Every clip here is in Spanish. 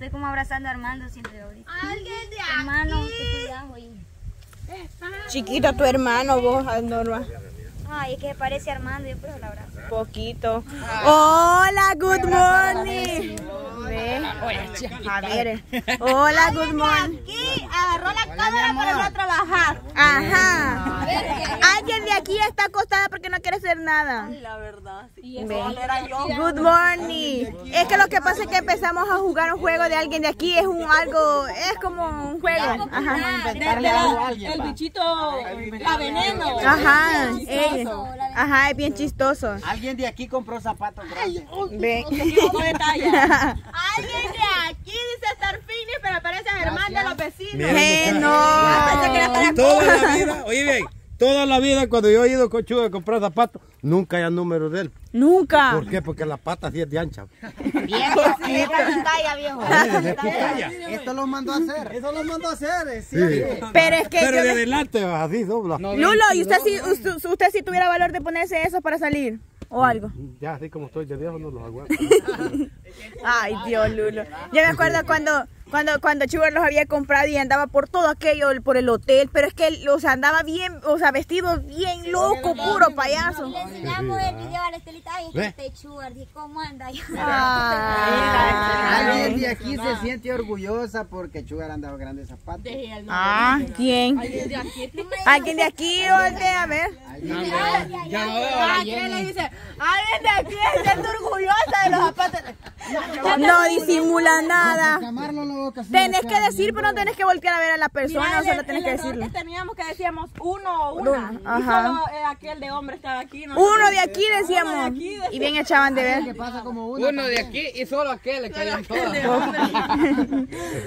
estoy como abrazando a Armando siempre ahorita. Alguien de Hermano, te cuidado ahí. Chiquito tu hermano, vos, Norma. Ay, es que parece Armando, yo por eso lo abrazo. Poquito. Hola, good morning. A ver. Hola, good morning. Aquí agarró la cámara para no trabajar. Ajá. Alguien de aquí está acostada porque no quiere hacer nada. La verdad, sí. Ve. Era yo. Good morning. Es que lo que pasa es que empezamos a jugar un juego de alguien de aquí. Es un algo, es como un juego. Ajá. El bichito, la veneno. Ajá. ella. Ajá, es bien chistoso. Alguien de aquí compró zapatos grandes. Ve. Alguien de aquí dice estar fini, pero parece Germán de los vecinos. Eh, no. Toda la vida, oye bien, toda la vida cuando yo he ido con Chuga a comprar zapatos, nunca hay número de él. Nunca. ¿Por qué? Porque la pata sí es de ancha. Esto lo mandó a hacer. Eso lo mandó a hacer. Sí. Pero es que Pero yo de adelante, así dobla. Lulo, ¿y usted si usted, usted si tuviera valor de ponerse eso para salir? ¿O algo? Ya así como estoy de viejo no los aguanto. Ay, Dios, Lulo. Yo me acuerdo cuando cuando cuando Sugar los había comprado y andaba por todo aquello, por el hotel, pero es que él, o sea, andaba bien, o sea, vestido bien loco, puro payaso. Le enseñamos el video a la Estelita. Ay, este ¿cómo anda? Alguien de aquí se siente orgullosa porque Chugar andaba grandes zapatos. Ah, ¿quién? Alguien de aquí, voltea a ver. ¿Qué le dice? Alguien de aquí se siente orgullosa de los zapatos. No disimula nada. Tenés que decir, pero no tenés que voltear a ver a la persona, solo tenés que decirlo. teníamos que decíamos uno o una. Uno, ajá. Y solo aquel de hombre estaba aquí. ¿no? Uno de aquí decíamos. Y bien echaban de ver. Uno. De aquí y solo aquel.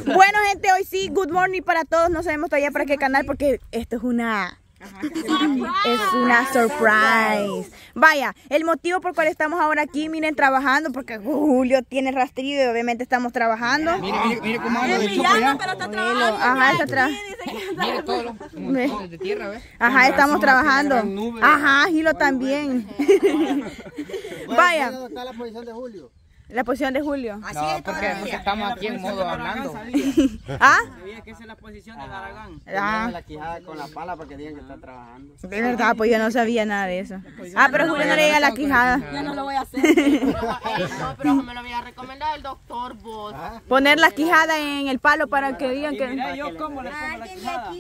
Bueno, gente, hoy sí, good morning para todos. No sabemos todavía para qué canal porque esto es una. Es una surprise. Vaya, el motivo por cual estamos ahora aquí, miren, trabajando, porque Julio tiene rastrillo y obviamente estamos trabajando. Mire, mire, mire cómo el choco villano, ya. pero está trabajando. Ajá, está todos los montones de tierra, ¿ves? Ajá, estamos trabajando. Ajá, Gilo también. Vaya, está la posición de Julio? La posición de Julio. No, porque, porque estamos aquí en modo hablando. ¿Ah? que esa es la posición de Aragán. Ah. la quijada con la pala para que digan que está trabajando. De verdad, pues yo no sabía nada de eso. Ah, pero Julio no le llega la quijada. Ya no lo voy a hacer. no, pero me lo había recomendado el doctor Vos. Poner la quijada en el palo para que digan que...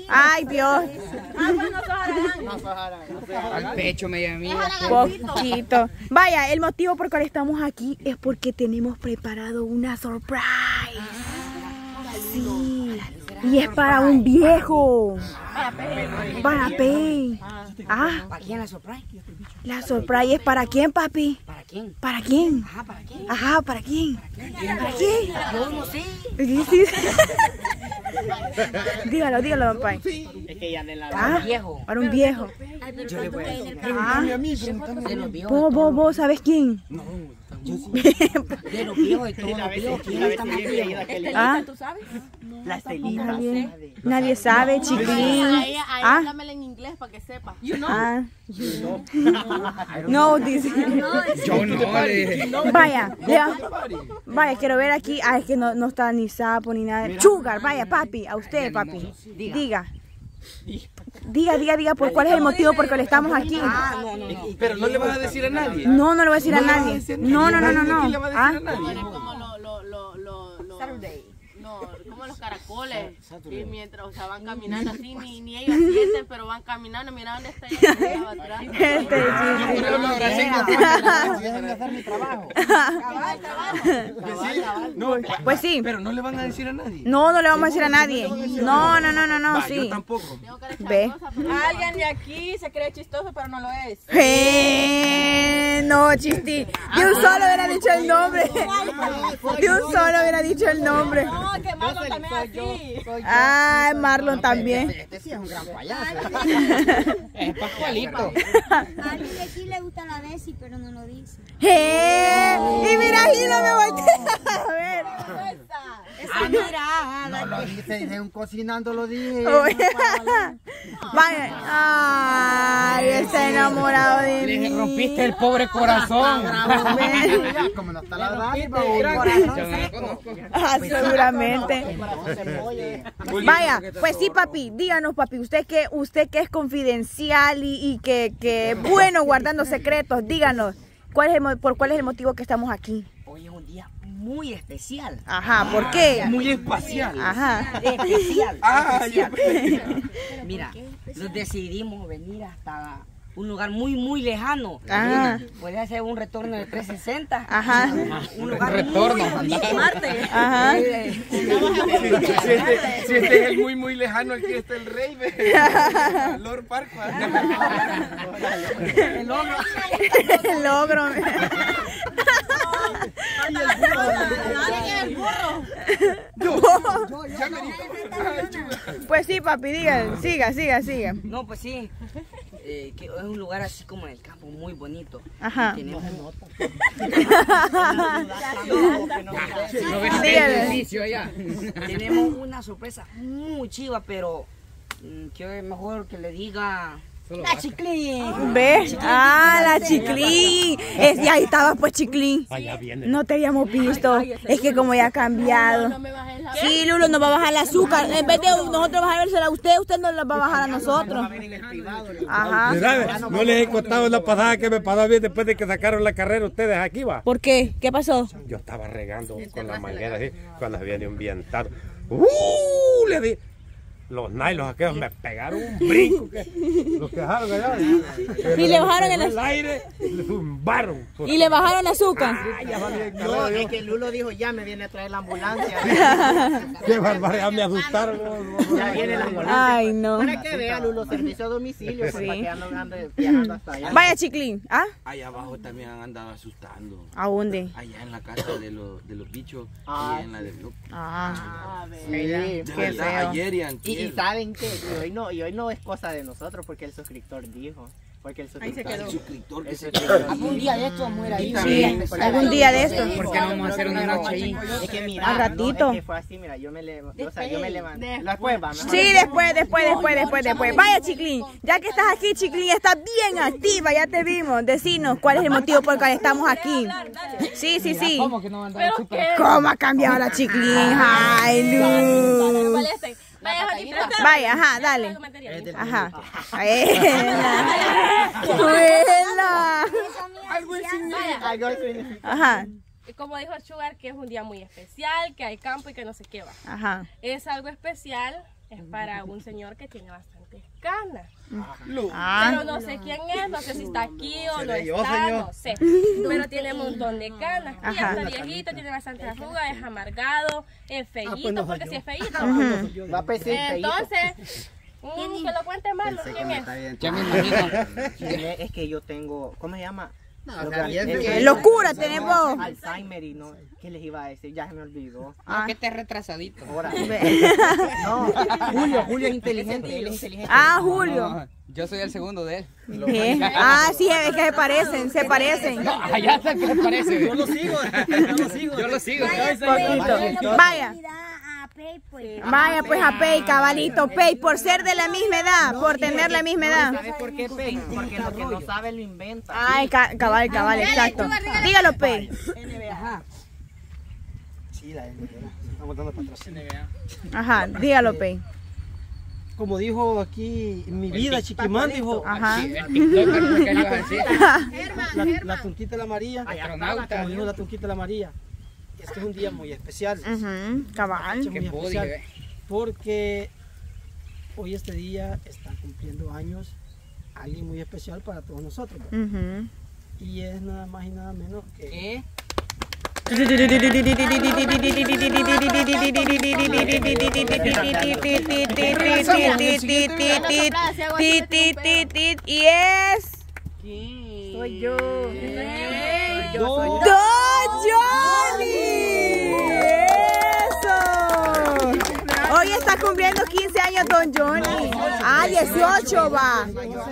Ay, Dios. Ah, pues no sos Aragán. Al pecho media mía. Poquito. Vaya, el motivo por el cual estamos aquí es porque tenemos preparado una surprise. Sí. Y es para un viejo. Para Pei. Ah, ¿Para quién la surprise? la surprise es para quién, papi? ¿Para quién? ¿Para quién? Ah, ¿para quién? Ajá, ¿para quién? ¿Para quién? Sí, sí. dígalo, dígalo, don Pai. Es que ya de la Ah, Viejo. para un viejo. Yo le voy a decir. Ah, De los viejos. vos, vos, vos, ¿sabes quién? De los viejos y todos los viejos. ¿Quién está más viejo? Ah, ¿Tú sabes? La estelita. nadie, nadie sabe, chiquilín. A ella, Ah. háblamela en inglés para que sepa. You know. Ah. No, dice. Yo no. Vaya, ya. Vaya, quiero ver aquí. Ah, es que no, no está ni sapo ni nada. Sugar, vaya, papi, a usted, papi. Diga. Diga, diga, diga, por cuál es el motivo por el que le estamos aquí. Pero no le vas a decir a nadie. No, no le voy a decir a nadie. No, no, no, no, no. Ah, Era como lo, lo, lo, lo, lo, no, caracoles. Y mientras, o sea, van caminando así, ni, ni ellos sienten, pero van caminando, mira dónde está ella atrás. Este, sí, sí. Déjenme hacer mi trabajo. No, Pues sí. pero no le van a decir a nadie. No, no le vamos a decir a nadie. No, no, no, no, no, Va, Yo sí. tampoco. Ve. Alguien de aquí se cree chistoso, pero no lo es. Eh, no, chisti. De un solo hubiera dicho el nombre. De un solo hubiera dicho el nombre. No, que malo también Ay, Marlon también. Este sí es un gran payaso. Es Pascualito. A alguien de aquí le gusta la Desi, pero no lo dice. Eh, Y mira, Gilo me voltea a ver. Ah, No lo dice, dice un cocinando lo dije. Vaya. Ay, está enamorado de mí. Le rompiste el pobre corazón. Como no está la dádiva, Yo no lo conozco. Ah, seguramente. Vaya, pues sí, papi, díganos, papi, usted que usted que es confidencial y, y que, que es bueno guardando secretos, díganos, ¿cuál es el, ¿por cuál es el motivo que estamos aquí? Hoy es un día muy especial. Ajá, ¿por qué? Muy espacial. Ajá. Especial. Ah, especial. Mira, nos decidimos venir hasta un lugar muy, muy lejano. Ajá. Puede ser un retorno de 360. Ajá. Un lugar retorno. muy Marte. Ajá. Si este, si este es el muy muy lejano, aquí está el rey. Lord Farquaad. El logro. El logro. Ya me dijo. Ay, chulo. Pues sí, papi, diga, siga, siga, siga. No, pues sí. Eh, que es un lugar así como en el campo muy bonito. Ajá. Tenemos. Tenemos una sorpresa muy chiva, pero mm, que es mejor que le diga la chiclín. ¿Ves? Ah, la chiclín. Es, y ahí estaba pues chiclín. No te habíamos visto. Es que como ya ha cambiado. Sí, Lulo nos va a bajar el azúcar. En vez de nosotros bajársela a usted, usted nos la va a bajar a nosotros. Ajá. No les he contado la pasada que me pasó bien después de que sacaron la carrera ustedes aquí, va. ¿Por qué? ¿Qué pasó? Yo estaba regando con la manguera así, cuando viene un vientado. ¡Uh! Le di. Los nylons aquellos me pegaron un brinco. Que, los que dejaron allá. Y le bajaron el el aire y le zumbaron. Y le bajaron el azúcar. Ay, ya No, es que Lulo dijo, ya me viene a traer la ambulancia. Qué barbaridad, me asustaron. ya viene la ambulancia. Ay, no. Para que vea Lulo, servicio a domicilio, pues, Sí. para que ya no ande viajando hasta allá. Vaya, chiclín. ¿Ah? Allá abajo también han andado asustando. ¿A dónde? Allá en la casa de, los de los bichos Ah. y en la de Blue. Ah. Sí, De Qué verdad, feo. ayer y Y, y saben que y hoy no y hoy no es cosa de nosotros porque el suscriptor dijo porque el suscriptor El suscriptor que el se suscriptor Algún dijo. día de estos vamos a ir ahí. Sí, algún día de estos. ¿Por qué no vamos a hacer una noche ahí? es que mira Al ratito. no, es que fue así mira yo me o sea yo me levanté después va mejor. Sí, después, después, después, después, después. Vaya, Chiclín. Ya que estás aquí, Chiclín, estás bien activa, ya te vimos. Decinos cuál es el motivo por el cual estamos aquí. Sí, sí, sí. que no. ¿Cómo ha cambiado la Chiclín? Ay, Luz. Vaya, ajá, dale. Ajá. Buena. Buena. Algo. Ajá, Y Como dijo Sugar, que es un día muy especial, que hay campo y que no sé qué va. ajá. Es algo especial, es para un señor que tiene bastantes canas. Ah, Pero no sé quién es, no sé si está aquí o no yo, está, no sé. Pero tiene un montón de canas. Y Ajá. está viejito, tiene bastante arruga, es amargado, es feíto, porque si es feíto. va a. Entonces, mm, que lo cuente mal, ¿quién es? Ya me imagino. es que yo tengo ¿cómo se llama? Sea, bien es de- que- Locura tenemos. Alzheimer y no ¿qué les iba a decir? Ya se me olvidó Ah. que estés retrasadito. ahora no Julio Julio es inteligente él es inteligente Ah, Julio. Yo soy el segundo de él. ¿Qué? Ah, sí, es que se parecen, se parecen. Allá está que les parece. yo lo sigo yo lo sigo Yo lo sigo. Vaya. Pay, pues. Vaya pues a Pei, cabalito, Pei, por ser de la misma edad, por tener la misma edad. ¿Sabes por qué Pei? Porque lo que no sabe lo inventa Ay, ca- cabal, cabal, exacto. Dígalo, Pei. sí la estamos dando patrocinio Ajá, dígalo, Pei. como dijo aquí mi vida, Chiquimán dijo Ajá. la, la tunquita de la María, como dijo la tunquita de la María, este es un día muy especial, cabal. muy especial, porque hoy este día está cumpliendo años alguien muy especial para todos nosotros, y es nada más y nada menos que ¿Qué? Y es soy yo. Don Johnny. Eso. Hoy está cumpliendo 15 años Don Johnny. Ah, 18 va.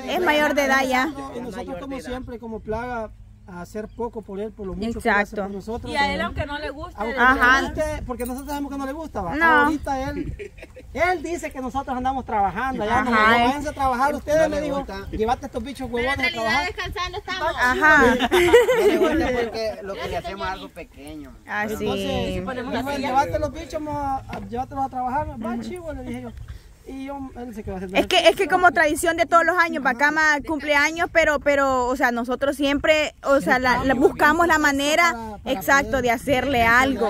Es mayor de edad ya. nosotros como siempre, como plaga, a hacer poco por él, por lo mucho que él hace Exacto. por nosotros. Y a él, aunque no le guste, Aunque Ajá. no le guste, porque nosotros sabemos que no le gusta, ¿va? No. Ahorita él Él dice que nosotros andamos trabajando. Ya no, Ajá. váyanse a trabajar. Ustedes me dijo, llévate estos bichos Pero en huevones a trabajar. descansando estamos. Ajá. No le gusta porque lo que le hacemos es algo pequeño. Así. Entonces, dijo, llévate los bichos, llévatelos a trabajar. Va, chivo, le dije yo. Y yo, él se quedó haciendo Es que, es que como tradición de todos los años, Bacama cumpleaños, pero, pero, o sea, nosotros siempre, o sea, la, la- buscamos la manera, Para- para exacto, poder de hacerle algo.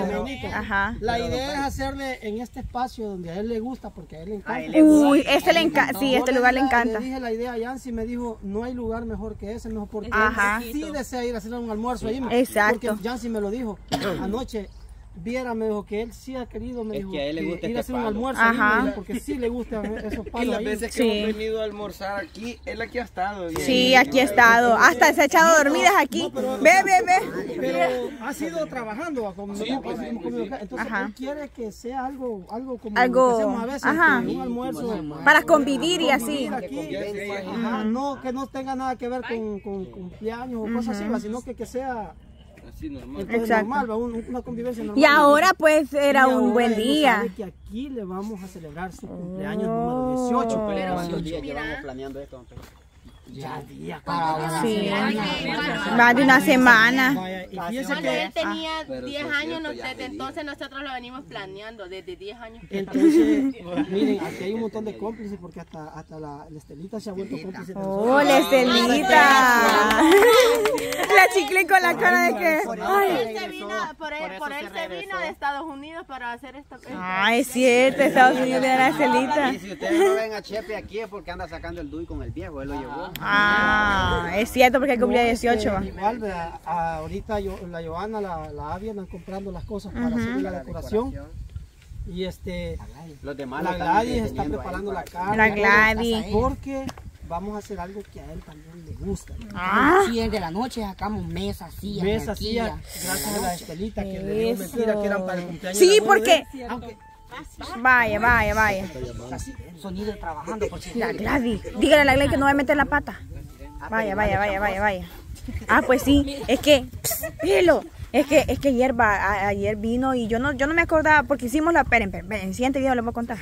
Ajá. La idea es hacerle en este espacio donde a él le gusta, porque a él le encanta. Uy, este le encanta, sí, este lugar le encanta. Le dije la idea a Yancy, me dijo, no hay lugar mejor que ese, mejor porque Ajá. él sí desea ir a hacer un almuerzo ahí. Exacto. Porque Yancy me lo dijo anoche. Viera, me dijo que él sí ha querido, me Es dijo, que a él le gusta ir a hacer un palo. almuerzo Ajá. ahí, me dijo, porque sí le gustan esos Y palos las ahí. veces que Sí. hemos venido a almorzar aquí, él aquí ha estado. bien. Sí, aquí he estado. Hasta se ha echado dormidas aquí. Ve, ve, ve. Pero ha sido trabajando, como, como- como- como- entonces Ajá. él quiere que sea algo, algo como Algo, lo que hacemos a veces, ajá. un almuerzo Para convivir y así. aquí, ajá, no que no tenga nada que ver con, con cumpleaños o cosas así, sino que, que sea Así normal. entonces, Exacto. normal, va, un- una convivencia normal. Y ahora pues era Y un ahora buen día. sabe que aquí le vamos a celebrar su cumpleaños número 18. Pero ¿Cuántos días mira, llevamos planeando esto? Ya día Sí. Más de una semana. Vaya, y fíjese Cuando que él tenía Pero 10 eso es años, cierto, nos- ya desde de entonces nosotros lo venimos planeando, desde 10 años. Entonces, miren, aquí hay un montón de cómplices porque hasta, hasta la, la Estelita se ha vuelto cómplice. Oh, la Estelita. La chicle con la cara de que. Ay, él se vino, por él, por él se vino de Estados Unidos para hacer esta. Ay, es cierto, Estados Unidos de la Estelita. Y si ustedes no ven a Chepe aquí es porque anda sacando el DUI con el viejo, él lo llevó. Ah, es cierto porque cumplía 18. va. Igual, ahorita yo, la Joana, la, la Abby andan comprando las cosas para hacer la decoración. Y este, Los demás la Gladys está preparando la carne. La Gladys. Porque vamos a hacer algo que a él también le gusta. Ah, Sí, de la noche sacamos mesas, sillas, Mesa, silla, naquillas. gracias a la Estelita que le dio mentira que eran para el cumpleaños. Sí, porque- Aunque vaya, vaya, vaya. Sonido trabajando, por si La Gladys. Dígale a la Gladys que no va a meter la pata. Vaya, vaya, vaya, vaya, vaya. Ah, pues sí, es que, pelo. Es que, es que ayer, va, a- ayer vino y yo no, yo no me acordaba porque hicimos la, esperen, esperen, en el siguiente video les voy a contar.